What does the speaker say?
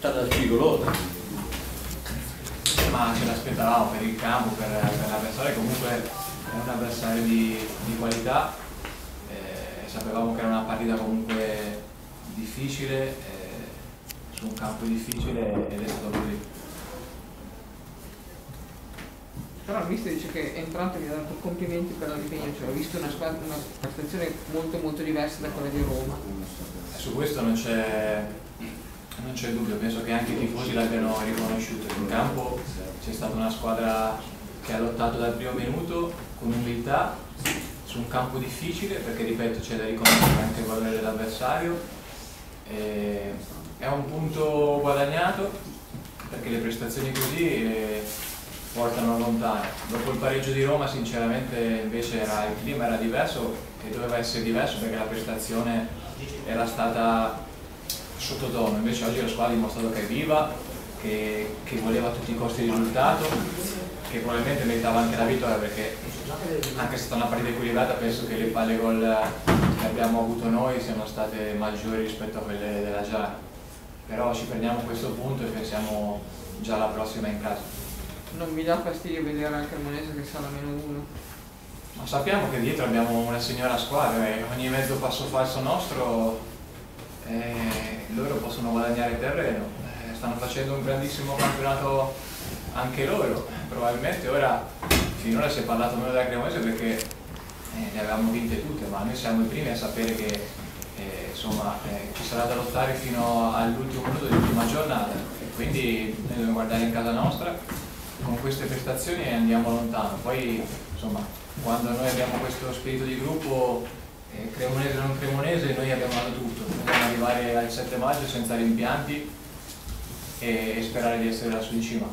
C'ha da spigoloso. Ma ce l'aspettavamo per il campo, per, per l'avversario, comunque è un avversario di, di qualità, eh, sapevamo che era una partita comunque difficile, eh, su un campo difficile ed è stato così. Però il mister dice che entrante mi ha dato complimenti per l'impegno, cioè ho visto una, squadra, una prestazione molto molto diversa da quella di Roma. Su questo non c'è, non c'è dubbio, penso che anche i tifosi l'abbiano riconosciuto. In campo c'è stata una squadra che ha lottato dal primo minuto con umiltà su un campo difficile perché ripeto c'è da riconoscere anche il valore dell'avversario. È un punto guadagnato perché le prestazioni così eh, portano lontano. Dopo il pareggio di Roma sinceramente invece era, il clima era diverso e doveva essere diverso perché la prestazione era stata sottotono, invece oggi la squadra ha dimostrato che è viva, che, che voleva a tutti i costi il risultato, che probabilmente meritava anche la vittoria perché anche se è stata una partita equilibrata penso che le palle gol che abbiamo avuto noi siano state maggiori rispetto a quelle della Giara. Però ci prendiamo questo punto e pensiamo già alla prossima in casa non mi dà fastidio vedere anche il Monese che sale a meno uno. Ma sappiamo che dietro abbiamo una signora squadra e ogni mezzo passo falso nostro eh, loro possono guadagnare terreno. Eh, stanno facendo un grandissimo campionato anche loro. Probabilmente ora finora si è parlato meno della Cremonese perché eh, le avevamo vinte tutte, ma noi siamo i primi a sapere che eh, insomma, eh, ci sarà da lottare fino all'ultimo minuto dell'ultima giornata. Quindi noi dobbiamo guardare in casa nostra con queste prestazioni andiamo lontano. Poi insomma, quando noi abbiamo questo spirito di gruppo, eh, cremonese o non cremonese, noi abbiamo dato tutto. Arrivare al 7 maggio senza rimpianti e sperare di essere lassù in cima.